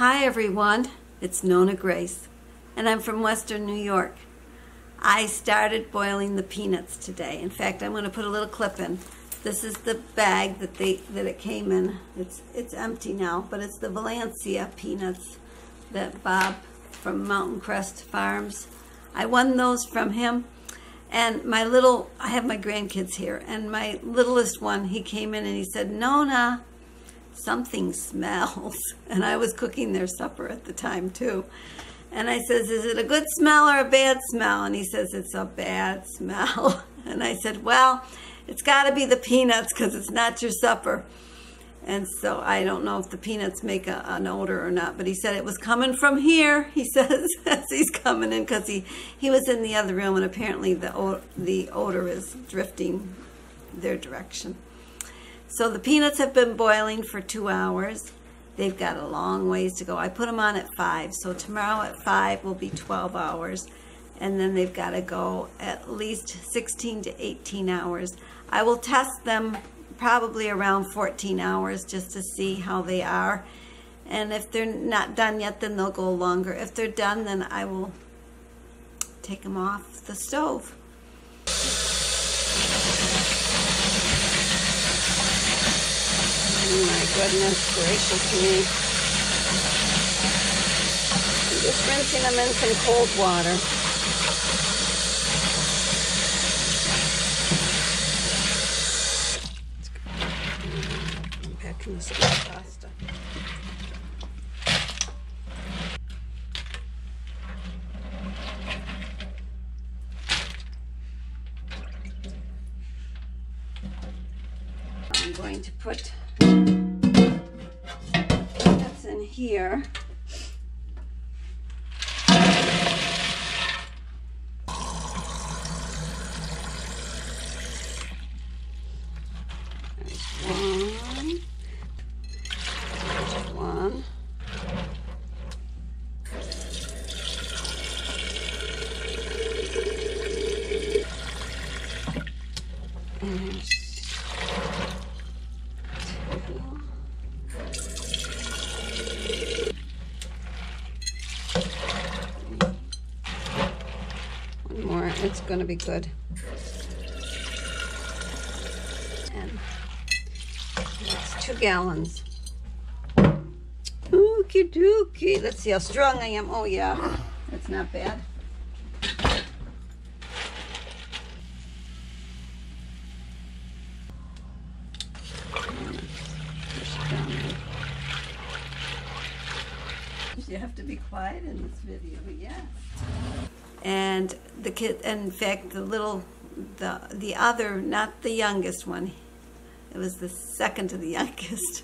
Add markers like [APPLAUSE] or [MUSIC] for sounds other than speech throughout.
Hi everyone, it's Nonna Grace, and I'm from Western New York. I started boiling the peanuts today. In fact, I'm going to put a little clip in. This is the bag that they that it came in. It's it's empty now, but it's the Valencia peanuts that Bob from Mountain Crest Farms. I won those from him. And my little, I have my grandkids here, and my littlest one, he came in and he said, Nona, something smells. [LAUGHS] And I was cooking their supper at the time too. And I says, is it a good smell or a bad smell? And he says, it's a bad [LAUGHS] smell. And I said, well, it's got to be the peanuts because it's not your supper. And so I don't know if the peanuts make a, an odor or not, but he said it was coming from here, [LAUGHS] he says, as he's coming in because he, he was in the other room and apparently the, the odor is drifting their direction. So the peanuts have been boiling for two hours. They've got a long ways to go. I put them on at 5, so tomorrow at 5 will be 12 hours. And then they've got to go at least 16 to 18 hours. I will test them probably around 14 hours just to see how they are. And if they're not done yet, then they'll go longer. If they're done, then I will take them off the stove. Oh my goodness gracious me. I'm just rinsing them in some cold water. Back in this pasta. Here. One. One there's two. One more, it's gonna be good. And that's two gallons. Okie dokie. Let's see how strong I am. Oh yeah, that's not bad. You have to be quiet in this video, yes. And the kid, in fact, the little, the the other, not the youngest one, it was the second to the [LAUGHS] youngest.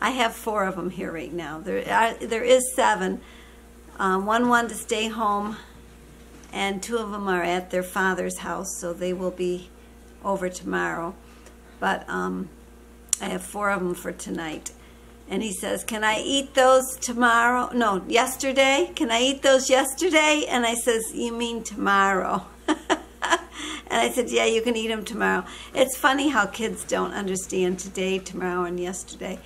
I have four of them here right now. There are, there is seven. Um, one wanted to stay home, and two of them are at their father's house, so they will be over tomorrow. But um, I have four of them for tonight. And he says, Can I eat those tomorrow? No, yesterday? Can I eat those yesterday? And I says, You mean tomorrow? [LAUGHS] and I said, Yeah, you can eat them tomorrow. It's funny how kids don't understand today, tomorrow, and yesterday.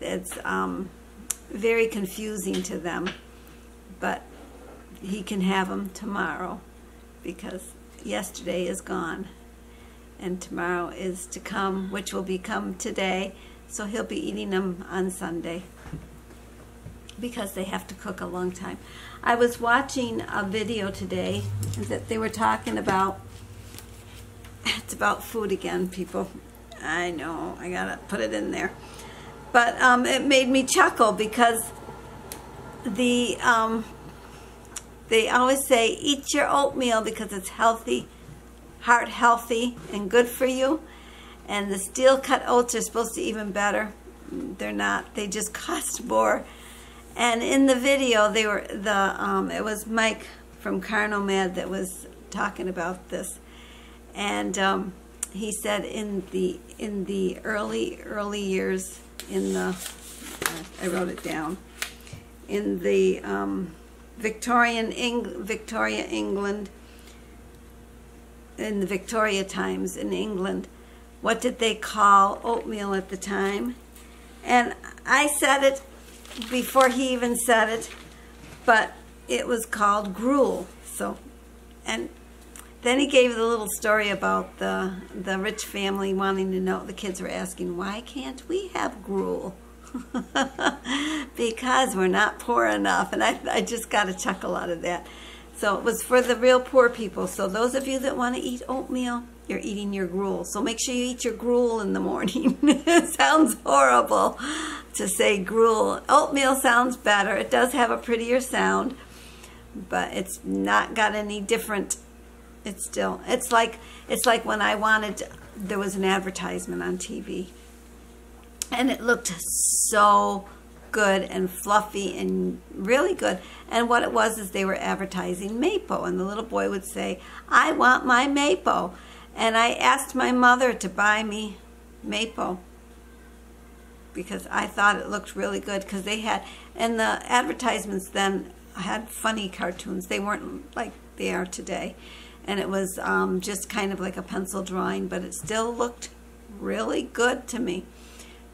It's um, very confusing to them. But he can have them tomorrow because yesterday is gone. And tomorrow is to come, which will become today. So he'll be eating them on Sunday because they have to cook a long time. I was watching a video today that they were talking about, it's about food again, people. I know, I gotta put it in there. But um, it made me chuckle because the um, they always say, eat your oatmeal because it's healthy, heart healthy, and good for you and the steel cut oats are supposed to even better. They're not. They just [LAUGHS] cost more. And in the video they were the um, it was Mike from Carnomad that was talking about this. And um, he said in the in the early early years in the I wrote it down in the um, Victorian Eng Victoria England in the Victoria times in England what did they call oatmeal at the time? And I said it before he even said it, but it was called gruel. So, and then he gave the little story about the the rich family wanting to know. The kids were asking, "Why can't we have gruel?" [LAUGHS] because we're not poor enough, and I I just got a chuckle out of that. So it was for the real poor people. So those of you that want to eat oatmeal, you're eating your gruel. So make sure you eat your gruel in the morning. [LAUGHS] it sounds horrible to say gruel. Oatmeal sounds better. It does have a prettier sound, but it's not got any different. It's still, it's like, it's like when I wanted, there was an advertisement on TV and it looked so good and fluffy and really good. And what it was is they were advertising Maypo, and the little boy would say, I want my Maypo. And I asked my mother to buy me Maypo because I thought it looked really good because they had, and the advertisements then had funny cartoons. They weren't like they are today. And it was um, just kind of like a pencil drawing, but it still looked really good to me.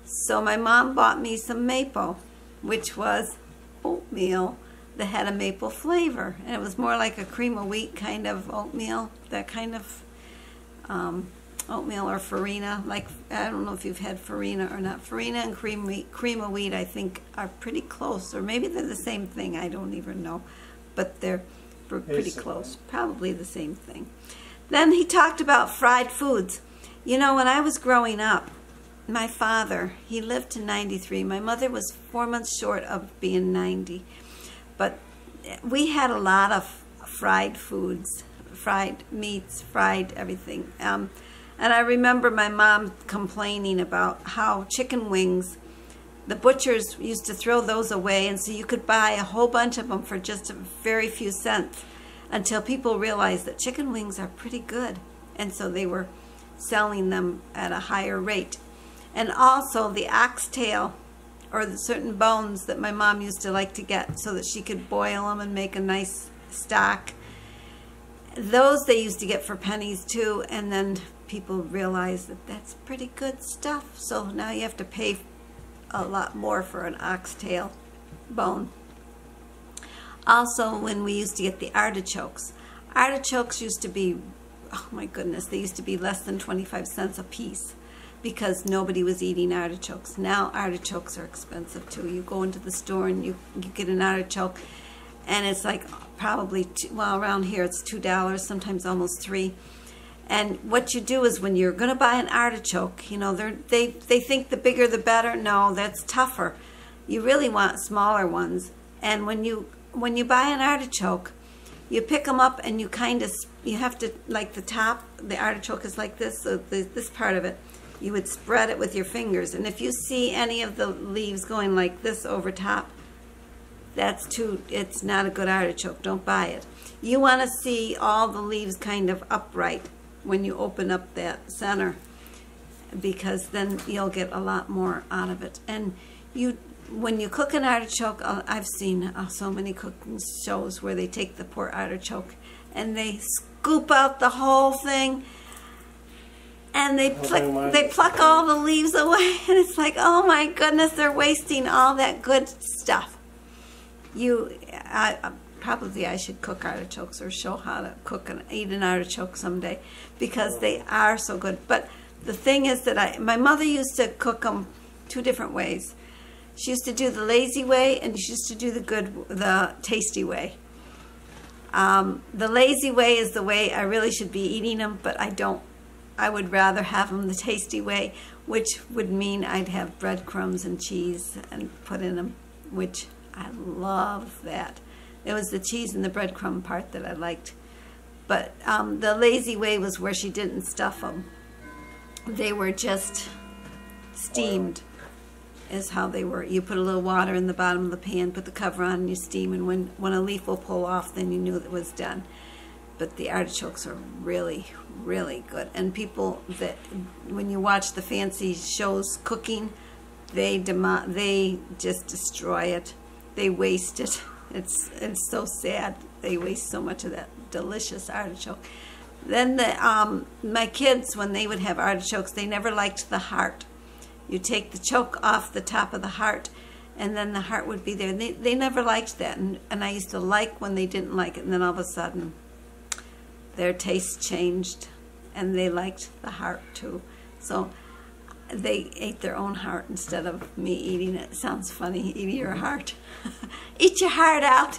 So my mom bought me some Maypo, which was oatmeal that had a maple flavor. And it was more like a cream of wheat kind of oatmeal, that kind of um, oatmeal or farina. Like, I don't know if you've had farina or not. Farina and cream, wheat, cream of wheat, I think, are pretty close. Or maybe they're the same thing. I don't even know. But they're pretty close. Probably the same thing. Then he talked about fried foods. You know, when I was growing up, my father, he lived to 93. My mother was four months short of being 90. But we had a lot of fried foods, fried meats, fried everything. Um, and I remember my mom complaining about how chicken wings, the butchers used to throw those away, and so you could buy a whole bunch of them for just a very few cents until people realized that chicken wings are pretty good. And so they were selling them at a higher rate. And also the oxtail or the certain bones that my mom used to like to get so that she could boil them and make a nice stock. Those they used to get for pennies too, and then people realized that that's pretty good stuff. So now you have to pay a lot more for an oxtail bone. Also, when we used to get the artichokes, artichokes used to be, oh my goodness, they used to be less than 25 cents a piece because nobody was eating artichokes. Now artichokes are expensive too. You go into the store and you, you get an artichoke and it's like probably, two, well around here it's $2, sometimes almost 3 and what you do is when you're going to buy an artichoke, you know, they they think the bigger the better. No, that's tougher. You really want smaller ones. And when you when you buy an artichoke, you pick them up and you kind of you have to like the top. The artichoke is like this. So the, this part of it, you would spread it with your fingers. And if you see any of the leaves going like this over top, that's too, it's not a good artichoke. Don't buy it. You want to see all the leaves kind of upright when you open up that center because then you'll get a lot more out of it. And you, when you cook an artichoke, uh, I've seen uh, so many cooking shows where they take the poor artichoke and they scoop out the whole thing and they pluck, they pluck all the leaves away [LAUGHS] and it's like oh my goodness they're wasting all that good stuff you I, probably I should cook artichokes or show how to cook and eat an artichoke someday because they are so good. But the thing is that I my mother used to cook them two different ways. She used to do the lazy way and she used to do the good the tasty way. Um, the lazy way is the way I really should be eating them but I don't I would rather have them the tasty way, which would mean I'd have breadcrumbs and cheese and put in them, which I love that. It was the cheese and the breadcrumb part that I liked. But um, the lazy way was where she didn't stuff them. They were just steamed is how they were. You put a little water in the bottom of the pan, put the cover on, and you steam, and when, when a leaf will pull off, then you knew it was done but the artichokes are really, really good. And people that, when you watch the fancy shows cooking, they they just destroy it. They waste it. It's it's so sad. They waste so much of that delicious artichoke. Then the um, my kids, when they would have artichokes, they never liked the heart. You take the choke off the top of the heart, and then the heart would be there. They, they never liked that, and, and I used to like when they didn't like it, and then all of a sudden, their taste changed, and they liked the heart too. So they ate their own heart instead of me eating it. Sounds funny, eating your heart. [LAUGHS] Eat your heart out.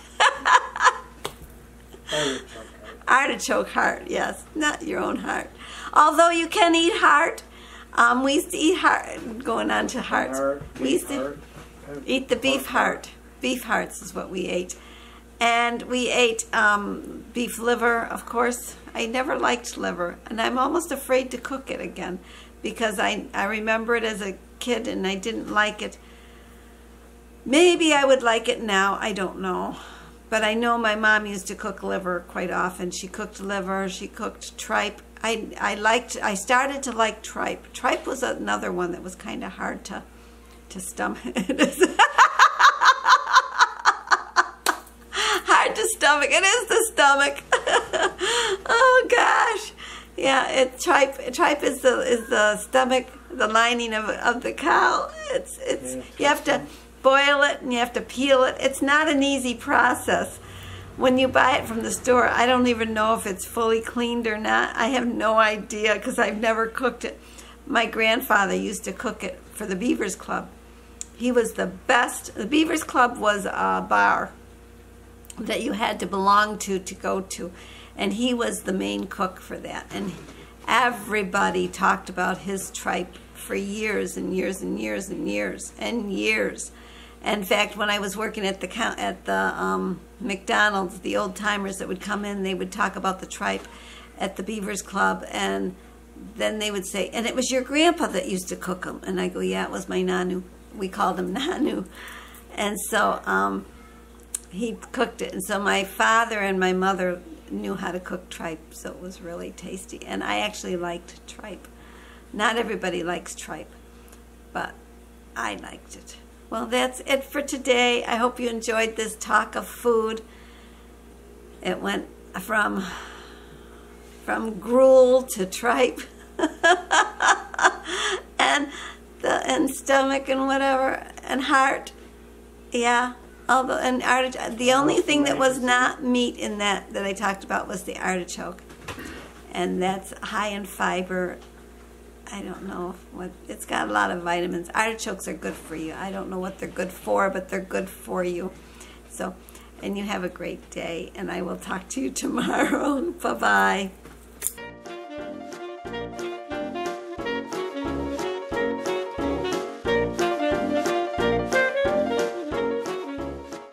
Artichoke heart, yes, not your own heart. Although you can eat heart. Um, we used to eat heart, going on to hearts. Heart, we used to heart, eat the beef heart. Beef hearts is what we ate. And we ate um, beef liver, of course. I never liked liver, and I'm almost afraid to cook it again because I, I remember it as a kid and I didn't like it. Maybe I would like it now, I don't know. But I know my mom used to cook liver quite often. She cooked liver, she cooked tripe. I, I liked, I started to like tripe. Tripe was another one that was kind of hard to, to stomach. [LAUGHS] hard to stomach. It is the stomach. [LAUGHS] oh gosh. Yeah, it tripe tripe is the is the stomach, the lining of of the cow. It's it's you have to boil it and you have to peel it. It's not an easy process. When you buy it from the store, I don't even know if it's fully cleaned or not. I have no idea because I've never cooked it. My grandfather used to cook it for the Beavers Club. He was the best. The Beavers Club was a bar that you had to belong to to go to and he was the main cook for that. And everybody talked about his tripe for years and years and years and years and years. In fact when i was working at the at the um, mcdonald's the old timers that would come in they would talk about the tripe at the beavers club. And then they would say and it was your grandpa that used to cook them and i go yeah it was my nanu. We called him [LAUGHS] nanu. And so um, he cooked it. And so my father and my mother knew how to cook tripe, so it was really tasty. And I actually liked tripe. Not everybody likes tripe, but I liked it. Well, that's it for today. I hope you enjoyed this talk of food. It went from from gruel to tripe [LAUGHS] and the and stomach and whatever and heart. Yeah. Although, and artichoke, the only thing that was not meat in that that I talked about was the artichoke, and that's high in fiber. I don't know what it's got a lot of vitamins. Artichokes are good for you. I don't know what they're good for, but they're good for you. So, and you have a great day, and I will talk to you [LAUGHS] tomorrow. bye bye.